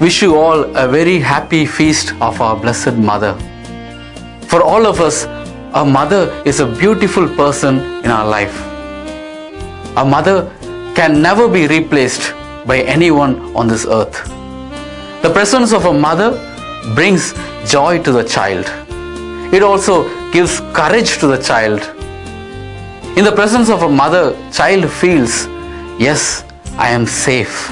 wish you all a very happy feast of our Blessed Mother. For all of us, a mother is a beautiful person in our life. A mother can never be replaced by anyone on this earth. The presence of a mother brings joy to the child. It also gives courage to the child. In the presence of a mother, child feels, yes, I am safe.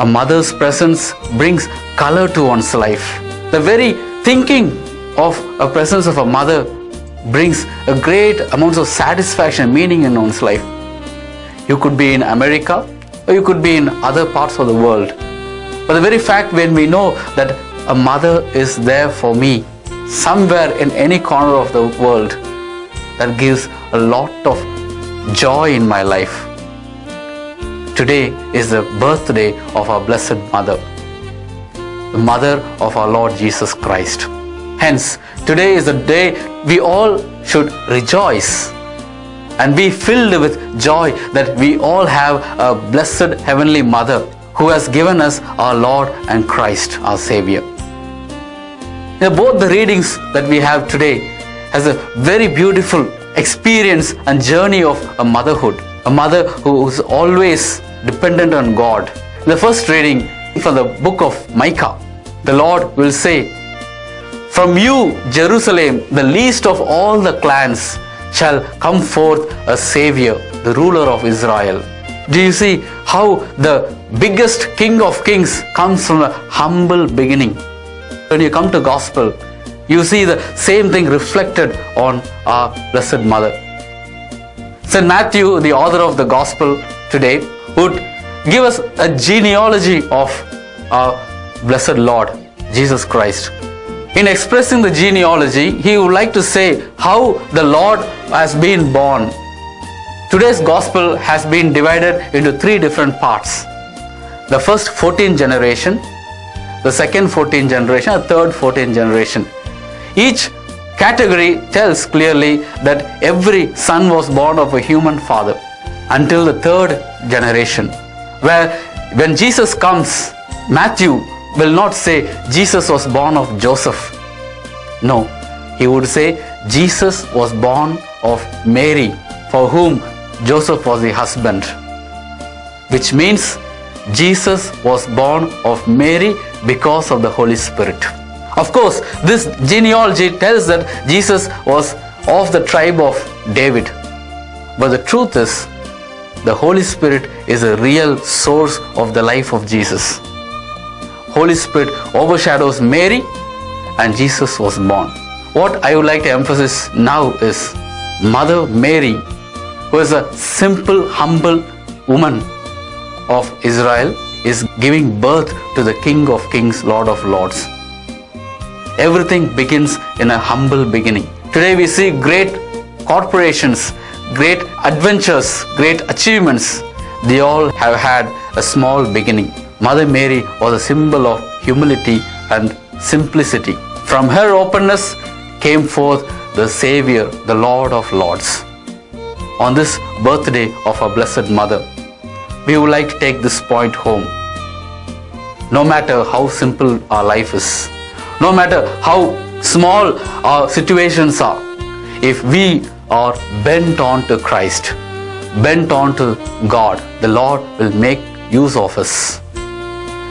A mother's presence brings color to one's life. The very thinking of a presence of a mother brings a great amount of satisfaction and meaning in one's life. You could be in America or you could be in other parts of the world. But the very fact when we know that a mother is there for me somewhere in any corner of the world, that gives a lot of joy in my life. Today is the birthday of our Blessed Mother, the Mother of our Lord Jesus Christ. Hence, today is a day we all should rejoice and be filled with joy that we all have a blessed Heavenly Mother who has given us our Lord and Christ, our Savior. Now, both the readings that we have today has a very beautiful experience and journey of a motherhood, a mother who is always dependent on God. The first reading from the book of Micah, the Lord will say, From you, Jerusalem, the least of all the clans, shall come forth a Savior, the ruler of Israel. Do you see how the biggest King of Kings comes from a humble beginning? When you come to gospel, you see the same thing reflected on our Blessed Mother. St. Matthew, the author of the gospel today, would give us a genealogy of our Blessed Lord, Jesus Christ. In expressing the genealogy, he would like to say how the Lord has been born. Today's gospel has been divided into three different parts. The first 14 generation, the second 14 generation, the third 14 generation. Each category tells clearly that every son was born of a human father until the third generation. Where when Jesus comes, Matthew will not say Jesus was born of Joseph. No, he would say Jesus was born of Mary, for whom Joseph was the husband. Which means Jesus was born of Mary because of the Holy Spirit. Of course, this genealogy tells that Jesus was of the tribe of David. But the truth is, the Holy Spirit is a real source of the life of Jesus. Holy Spirit overshadows Mary and Jesus was born. What I would like to emphasize now is Mother Mary, who is a simple, humble woman of Israel, is giving birth to the King of Kings, Lord of Lords. Everything begins in a humble beginning. Today we see great corporations, great adventures, great achievements. They all have had a small beginning. Mother Mary was a symbol of humility and simplicity. From her openness came forth the Savior, the Lord of Lords. On this birthday of our Blessed Mother, we would like to take this point home. No matter how simple our life is, no matter how small our situations are, if we are bent on to Christ, bent on to God, the Lord will make use of us.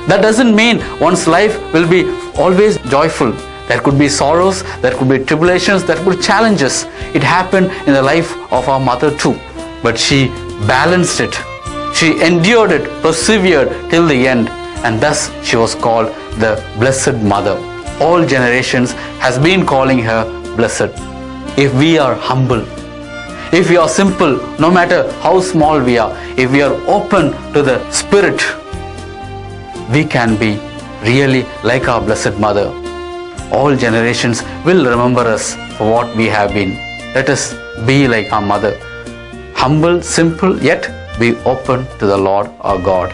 That doesn't mean one's life will be always joyful. There could be sorrows, there could be tribulations, there could be challenges. It happened in the life of our mother too. But she balanced it. She endured it, persevered till the end, and thus she was called the Blessed Mother. All generations has been calling her blessed. If we are humble, if we are simple, no matter how small we are, if we are open to the Spirit, we can be really like our Blessed Mother. All generations will remember us for what we have been. Let us be like our mother. Humble, simple, yet be open to the Lord our God.